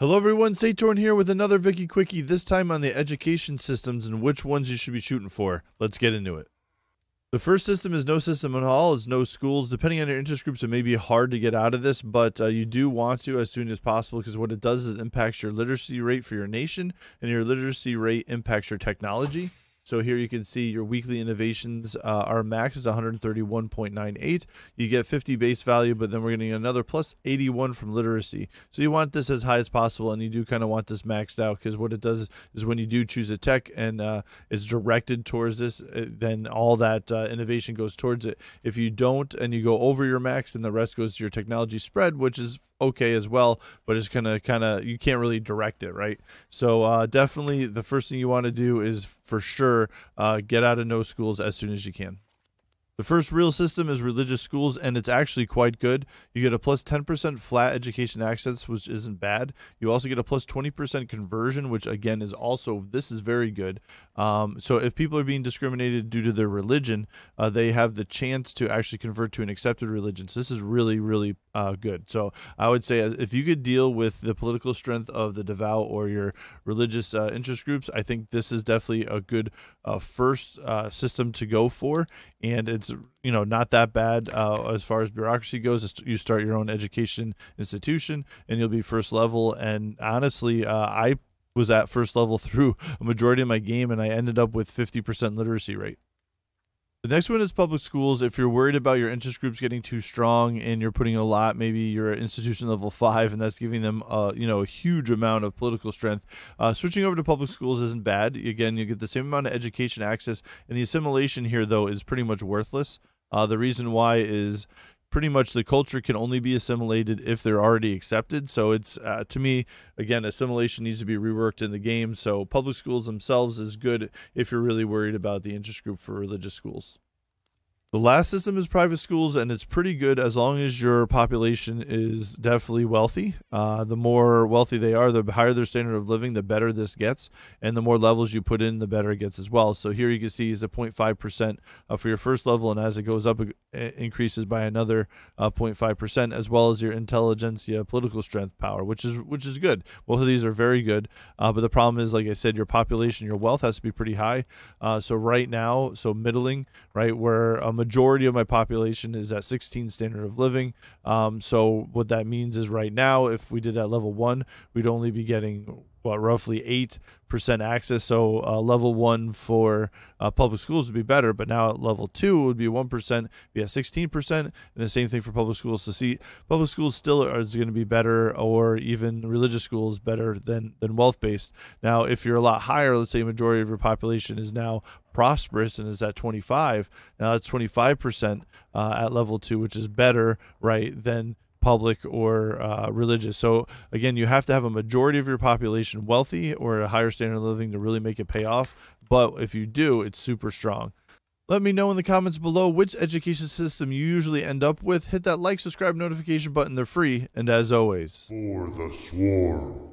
Hello everyone, Satorn here with another Vicky Quickie, this time on the education systems and which ones you should be shooting for. Let's get into it. The first system is no system at all, is no schools. Depending on your interest groups, it may be hard to get out of this, but uh, you do want to as soon as possible because what it does is it impacts your literacy rate for your nation and your literacy rate impacts your technology. So here you can see your weekly innovations. Uh, our max is 131.98. You get 50 base value, but then we're getting another plus 81 from literacy. So you want this as high as possible, and you do kind of want this maxed out because what it does is, when you do choose a tech and uh, it's directed towards this, uh, then all that uh, innovation goes towards it. If you don't and you go over your max, then the rest goes to your technology spread, which is okay as well, but it's gonna kind of you can't really direct it, right? So uh, definitely the first thing you want to do is for sure uh, get out of no schools as soon as you can. The first real system is religious schools, and it's actually quite good. You get a plus 10% flat education access, which isn't bad. You also get a plus 20% conversion, which again is also, this is very good. Um, so if people are being discriminated due to their religion, uh, they have the chance to actually convert to an accepted religion. So this is really, really uh, good. So I would say uh, if you could deal with the political strength of the devout or your religious uh, interest groups, I think this is definitely a good uh, first uh, system to go for. And it's you know not that bad uh, as far as bureaucracy goes. You start your own education institution, and you'll be first level. And honestly, uh, I was at first level through a majority of my game, and I ended up with 50% literacy rate. The next one is public schools. If you're worried about your interest groups getting too strong and you're putting a lot, maybe you're at institution level five, and that's giving them, uh, you know, a huge amount of political strength. Uh, switching over to public schools isn't bad. Again, you get the same amount of education access, and the assimilation here, though, is pretty much worthless. Uh, the reason why is pretty much the culture can only be assimilated if they're already accepted. So it's uh, to me again assimilation needs to be reworked in the game. So public schools themselves is good if you're really worried about the interest group for religious schools. The last system is private schools, and it's pretty good as long as your population is definitely wealthy. Uh, the more wealthy they are, the higher their standard of living, the better this gets. And the more levels you put in, the better it gets as well. So here you can see is a 0.5% uh, for your first level, and as it goes up, it increases by another uh, 0.5%, as well as your intelligentsia political strength power, which is which is good. Both of these are very good. Uh, but the problem is, like I said, your population, your wealth has to be pretty high. Uh, so right now, so middling, right, where um, majority of my population is at 16 standard of living. Um, so what that means is right now, if we did at level one, we'd only be getting what roughly eight percent access. So uh, level one for uh, public schools would be better, but now at level two it would be one percent, be at sixteen percent, and the same thing for public schools. So see, public schools still is going to be better, or even religious schools better than than wealth based. Now, if you're a lot higher, let's say majority of your population is now prosperous and is at 25 now it's 25 percent uh, at level two which is better right than public or uh, religious. So again, you have to have a majority of your population wealthy or a higher standard of living to really make it pay off. But if you do, it's super strong. Let me know in the comments below which education system you usually end up with. Hit that like, subscribe, notification button. They're free. And as always, for the swarm.